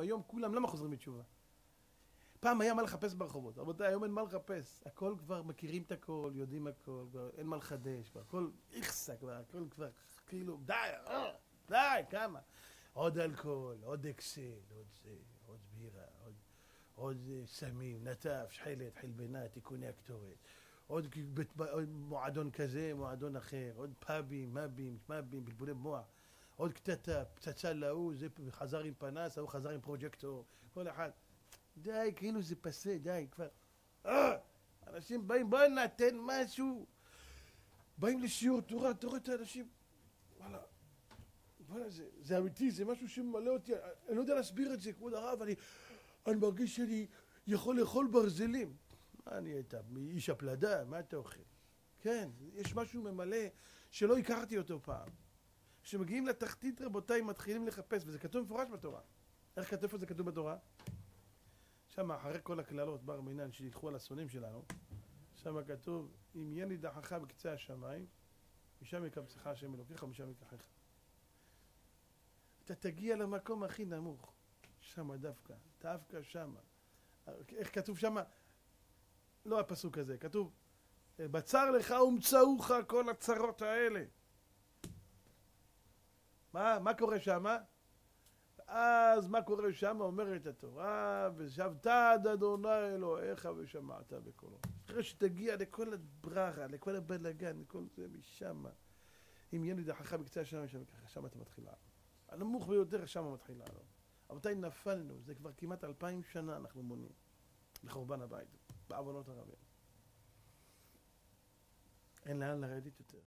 היום כולם למה חוזרים בתשובה? פעם היה מה לחפש ברחובות, רבותיי, היום אין מה לחפש. הכל כבר, מכירים את הכל, יודעים הכל, כבר אין מה לחדש, כבר הכל איכסה כבר, הכל כבר, כאילו, די, אה, די, כמה? עוד אלכוהול, עוד אקסל, עוד זה, עוד בירה, עוד, עוד אה, סמים, נטף, שחלת, חלבנה, תיקוני הקטורת. עוד, עוד מועדון כזה, מועדון אחר, עוד פאבים, מאבים, מאבים, בלבולי מוח. עוד קטטה, פצצה להוא, זה חזר עם פנס, ההוא חזר עם פרוג'קטור, כל אחד. די, כאילו זה פסה, די, כבר. אה! אנשים באים, בואי נתן משהו. באים לשיעור תורה, אתה רואה את האנשים, וואלה, וואלה, זה, זה אמיתי, זה משהו שממלא אותי, אני לא יודע להסביר את זה, כבוד הרב, אני, אני מרגיש שאני יכול לאכול ברזלים. מה אני הייתה, איש הפלדה, מה אתה אוכל? כן, יש משהו ממלא שלא הכרתי אותו פעם. כשמגיעים לתחתית, רבותיי, מתחילים לחפש, וזה כתוב מפורש בתורה. איך כתוב איפה זה כתוב בתורה? שם, אחרי כל הקללות, בר מינן, שילכו על השונאים שלנו, שם כתוב, אם יהיה נידחך בקצה השמיים, משם יקבצך השם אלוקיך ומשם ייקחך. אתה תגיע למקום הכי נמוך, שם דווקא, דווקא שם. איך כתוב שם? לא הפסוק הזה, כתוב, בצר לך ומצאוך כל הצרות האלה. מה, מה קורה שמה? אז מה קורה שם? אומרת התורה, ושבת עד אדוני אלוהיך ושמעת בקולו. אחרי שתגיע לכל הבררה, לכל הבלגן, לכל זה משם. אם יהיה נידחך בקצה השם, שם שם אתה מתחיל לעלות. הנמוך ביותר, שם מתחיל לעלות. רבותיי, נפלנו, זה כבר כמעט אלפיים שנה אנחנו מונים לחורבן הבית, בעוונות הרבים. אין לאן לרדת יותר.